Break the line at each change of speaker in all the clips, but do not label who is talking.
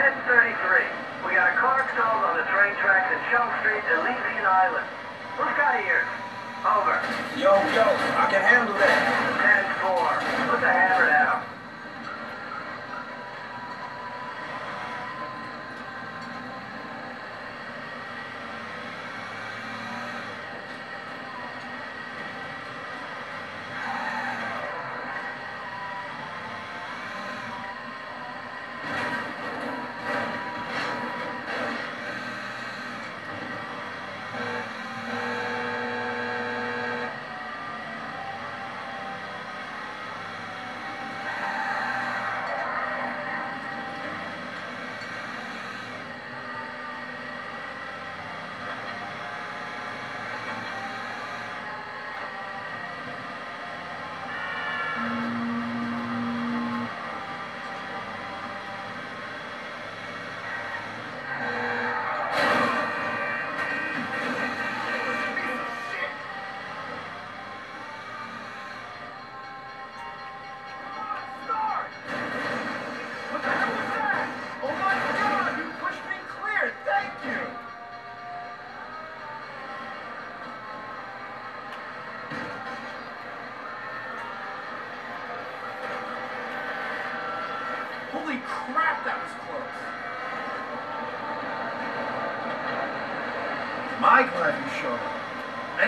10.33. We got a car stalled on the train tracks at Shell Street, Elysian Island. Who's got here? Over.
Yo, yo, I can handle that.
10-4. Put the hammer down.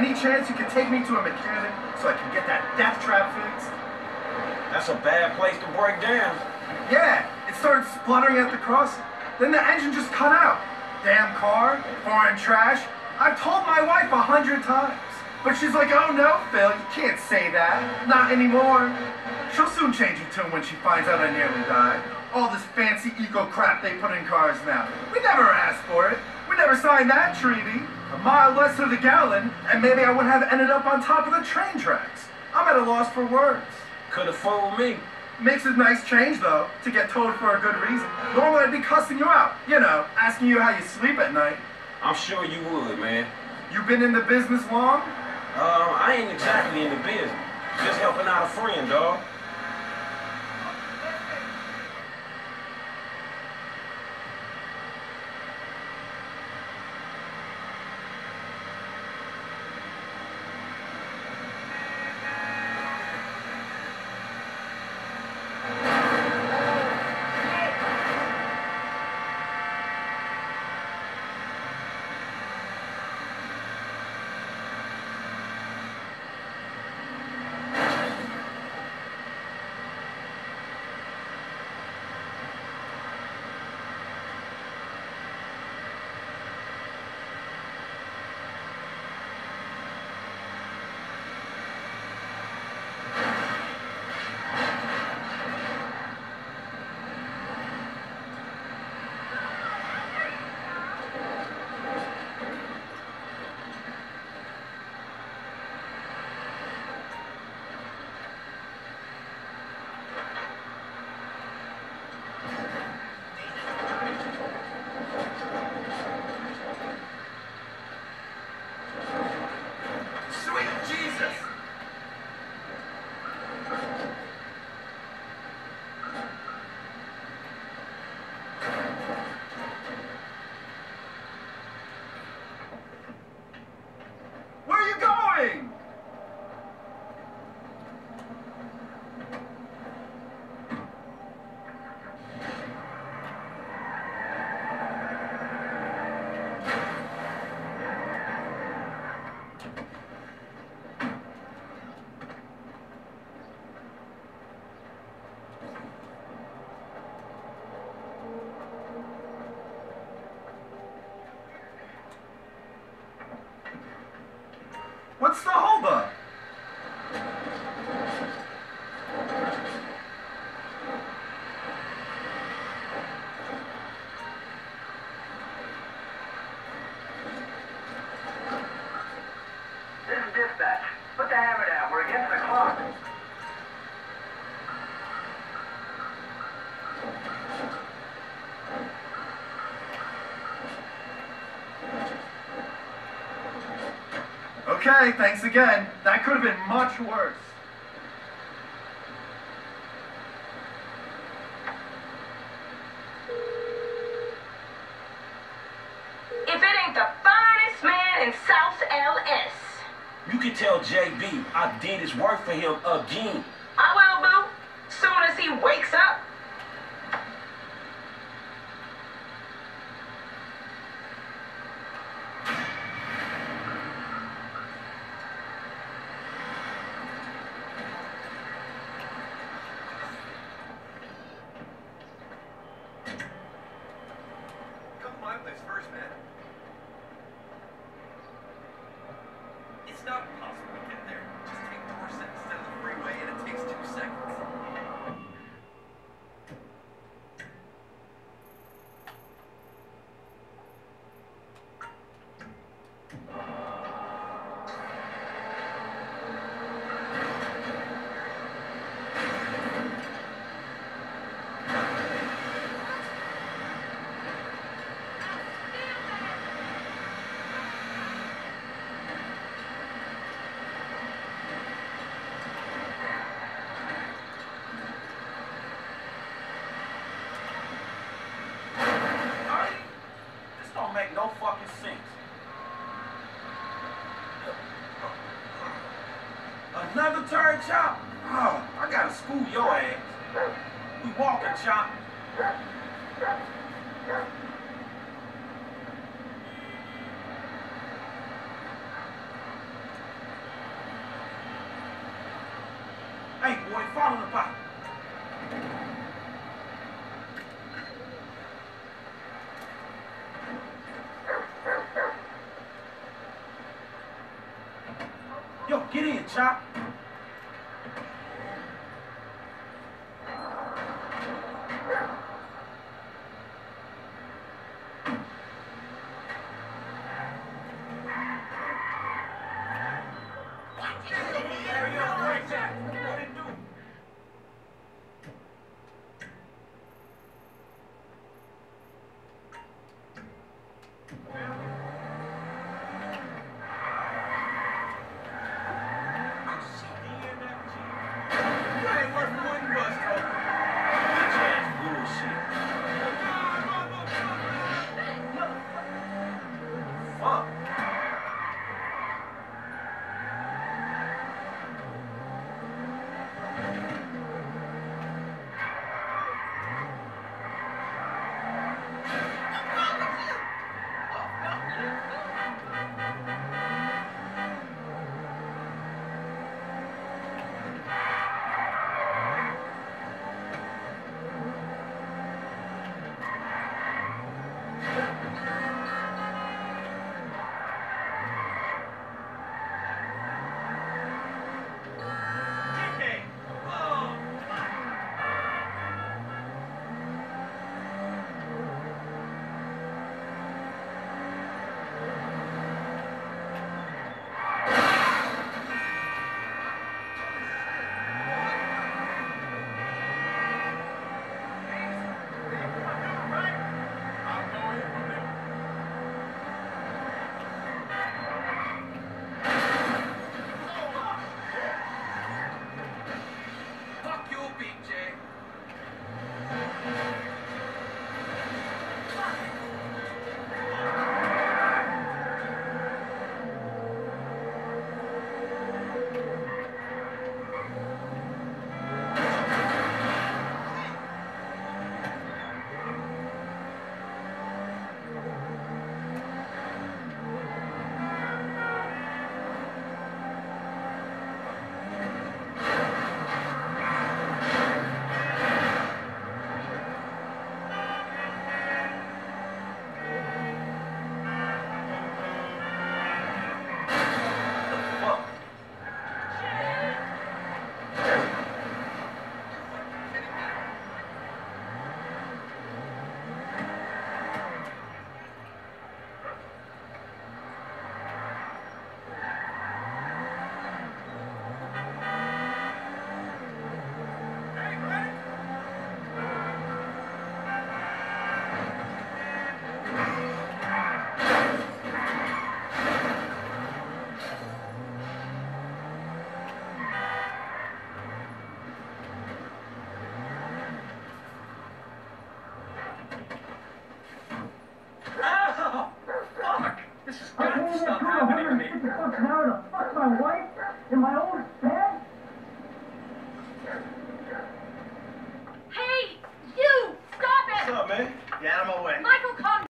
Any chance you can take me to a mechanic so I can get that death trap fixed?
That's a bad place to break down.
Yeah, it started spluttering at the crossing. Then the engine just cut out. Damn car, foreign trash. I've told my wife a hundred times. But she's like, oh no, Phil, you can't say that. Not anymore. She'll soon change her tune when she finds out I nearly died. All this fancy eco crap they put in cars now. We never asked for it. We never signed that treaty. A mile less to the gallon, and maybe I wouldn't have ended up on top of the train tracks. I'm at a loss for words.
Could have fooled me.
Makes a nice change, though, to get towed for a good reason. Normally, I'd be cussing you out. You know, asking you how you sleep at night.
I'm sure you would, man.
You been in the business long?
Um, I ain't exactly in the business. Just helping out a friend, dog.
What's the holdup?
This is dispatch. Put the hammer down. We're against the clock.
Hey, thanks again. That could have been much worse.
If it ain't the finest man in South LS.
You can tell JB I did his work for him again.
I will, boo. Soon as he wakes up.
possible. Another turd, Chop? Oh, I gotta school your ass. We walking, Chop. Hey, boy, follow the bike. Yo, get in, Chop.